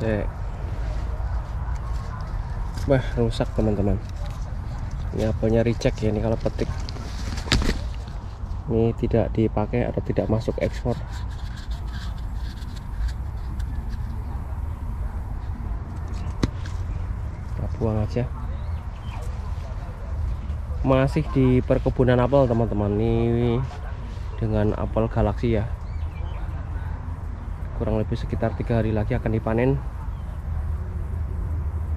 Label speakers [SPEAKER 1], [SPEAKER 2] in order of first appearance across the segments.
[SPEAKER 1] Cek. Wah, rusak teman-teman. Ini apelnya reject ya ini kalau petik. Ini tidak dipakai atau tidak masuk ekspor. Kita buang aja. Masih di perkebunan apel teman-teman. Ini dengan apel galaksi ya. Kurang lebih sekitar tiga hari lagi akan dipanen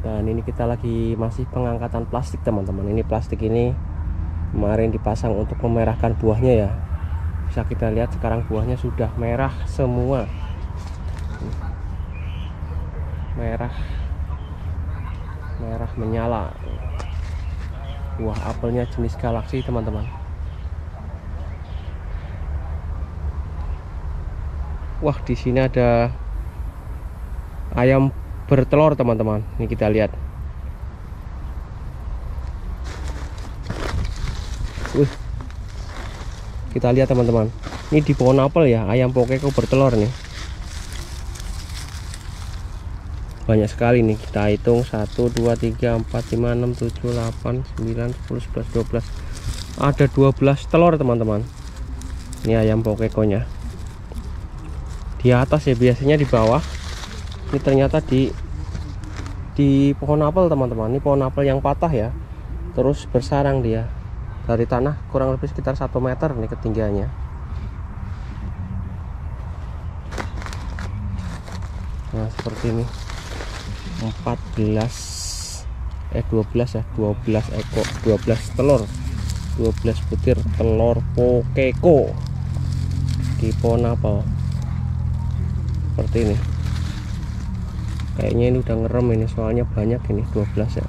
[SPEAKER 1] dan ini kita lagi masih pengangkatan plastik teman-teman. Ini plastik ini kemarin dipasang untuk memerahkan buahnya ya. Bisa kita lihat sekarang buahnya sudah merah semua. Merah. Merah menyala. Buah apelnya jenis galaksi teman-teman. Wah di sini ada ayam bertelur teman-teman. Ini kita lihat. Wih. kita lihat teman-teman. Ini di pohon apel ya ayam pokeko bertelur nih. Banyak sekali nih kita hitung. 1 2 3 4 5 6 7 8 9 10 11 12 ada 12 telur teman-teman. Ini ayam pokekonya. Di atas ya biasanya di bawah ini ternyata di di pohon apel teman-teman. Ini pohon apel yang patah ya. Terus bersarang dia. Dari tanah kurang lebih sekitar satu meter nih ketinggiannya. Nah seperti ini. 14 eh 12 ya. 12 ekor 12 telur. 12 butir telur pokeko. Di pohon apel. Seperti ini kayaknya ini udah ngerem ini soalnya banyak ini 12 ya.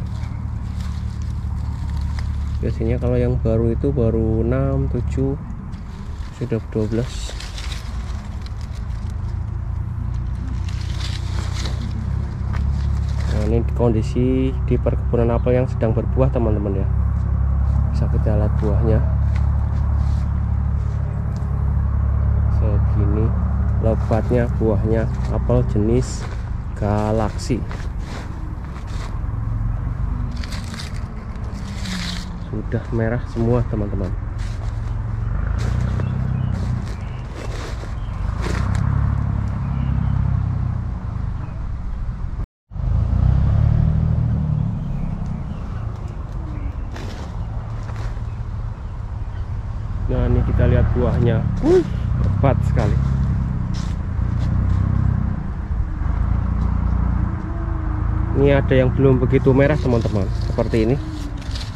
[SPEAKER 1] Biasanya kalau yang baru itu baru 6 7 sudah 12 nah ini kondisi di perkebunan apel yang sedang berbuah teman-teman ya. Bisa kita lihat buahnya. Segini lebatnya buahnya apel jenis galaksi sudah merah semua teman-teman. Nah ini kita lihat buahnya. Wih, lebat sekali ini ada yang belum begitu merah teman-teman. Seperti ini.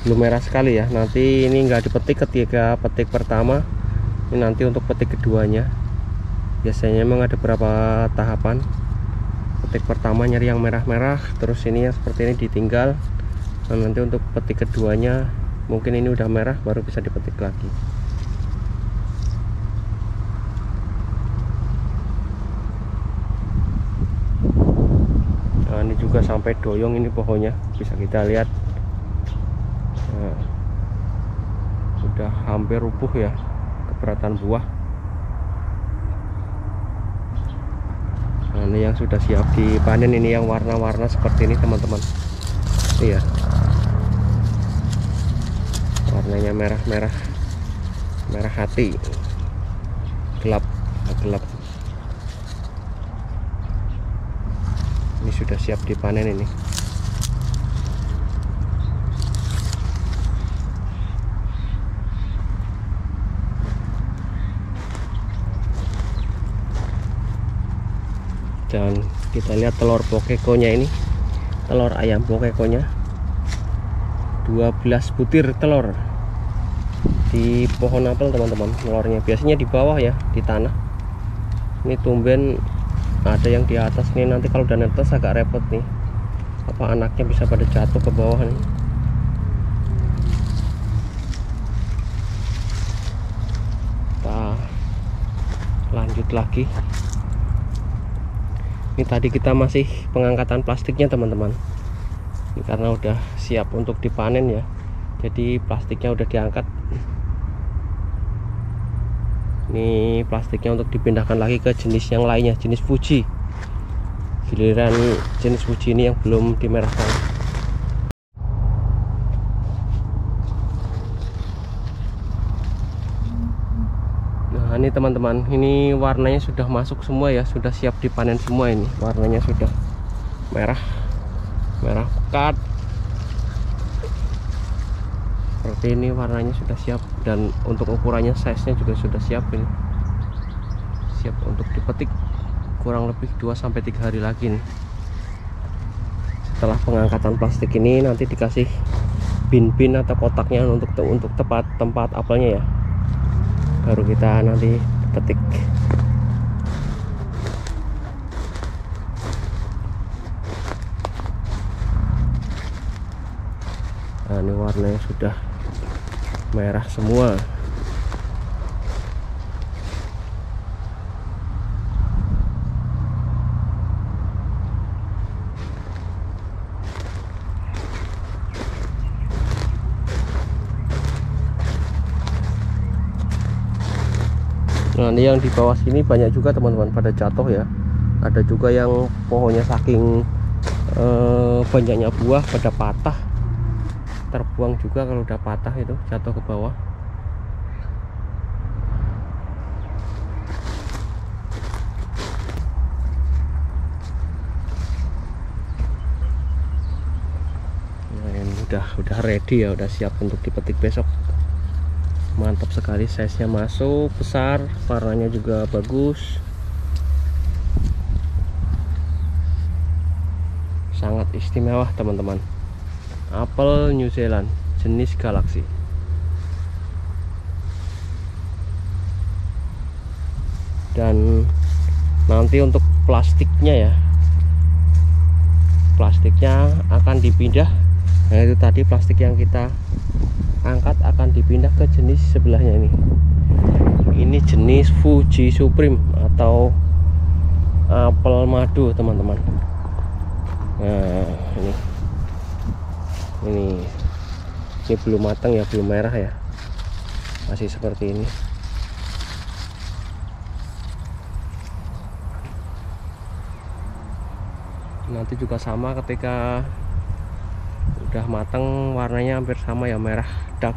[SPEAKER 1] Belum merah sekali ya. Nanti ini enggak dipetik ketika petik pertama. Ini nanti untuk petik keduanya. Biasanya memang ada berapa tahapan. Petik pertama nyari yang merah-merah terus ini yang seperti ini ditinggal. Dan nanti untuk petik keduanya mungkin ini udah merah baru bisa dipetik lagi juga sampai doyong ini pohonnya. Bisa kita lihat. Nah, sudah hampir rubuh ya keberatan buah. Nah, ini yang sudah siap dipanen ini yang warna-warna seperti ini teman-teman. Iya. Warnanya merah-merah. Merah hati. Gelap. Gelap ini sudah siap dipanen ini. Dan kita lihat telur pokekonya ini. Telur ayam pokekonya. 12 butir telur. Di pohon apel teman-teman. Telurnya biasanya di bawah ya di tanah. Ini tumben ada yang di atas nih nanti kalau udah netes agak repot nih. Apa anaknya bisa pada jatuh ke bawah nih? Kita lanjut lagi. Ini tadi kita masih pengangkatan plastiknya teman-teman. Karena udah siap untuk dipanen ya. Jadi plastiknya udah diangkat ini plastiknya untuk dipindahkan lagi ke jenis yang lainnya jenis Fuji. Giliran jenis Fuji ini yang belum dimerahkan. Nah ini teman-teman ini warnanya sudah masuk semua ya sudah siap dipanen semua ini. Warnanya sudah merah merah pekat seperti ini warnanya sudah siap dan untuk ukurannya size nya juga sudah siap ini. Siap untuk dipetik kurang lebih 2-3 hari lagi nih. Setelah pengangkatan plastik ini nanti dikasih bin-bin atau kotaknya untuk untuk tepat tempat apelnya ya. Baru kita nanti petik. Nah ini warnanya sudah merah semua. Nah ini yang di bawah sini banyak juga teman-teman pada jatuh ya. Ada juga yang pohonnya saking eh, banyaknya buah pada patah Terbuang juga kalau udah patah itu jatuh ke bawah. Nah udah udah ready ya udah siap untuk dipetik besok. Mantap sekali size nya masuk besar warnanya juga bagus. Sangat istimewa teman-teman apel New Zealand. Jenis galaksi. Dan nanti untuk plastiknya ya. Plastiknya akan dipindah. Nah itu tadi plastik yang kita angkat akan dipindah ke jenis sebelahnya ini. Ini jenis Fuji Supreme atau apel madu teman-teman. Nah ini ini ini belum matang ya belum merah ya. Masih seperti ini. Nanti juga sama ketika udah matang warnanya hampir sama ya merah dark.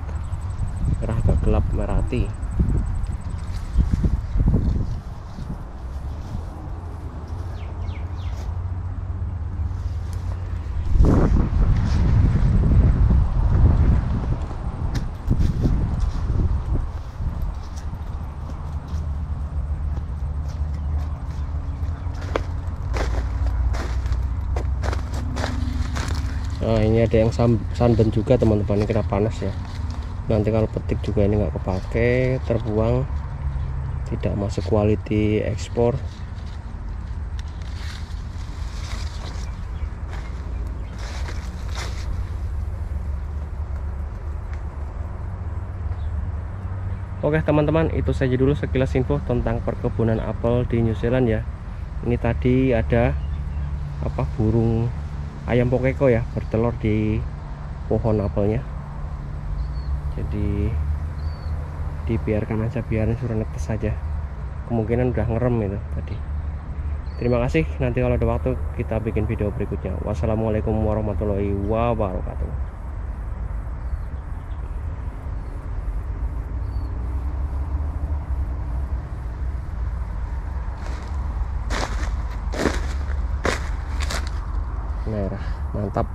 [SPEAKER 1] Merah agak gelap merati nah ini ada yang sunburn juga teman-teman. Ini kena panas ya. Nanti kalau petik juga ini nggak kepake terbuang tidak masuk quality ekspor. Oke teman-teman itu saja dulu sekilas info tentang perkebunan apel di New Zealand ya. Ini tadi ada apa burung ayam pokeko ya bertelur di pohon apelnya. Jadi dibiarkan aja biarin suruh netes saja kemungkinan udah ngerem itu tadi. Terima kasih nanti kalau ada waktu kita bikin video berikutnya. Wassalamualaikum warahmatullahi wabarakatuh merah. Mantap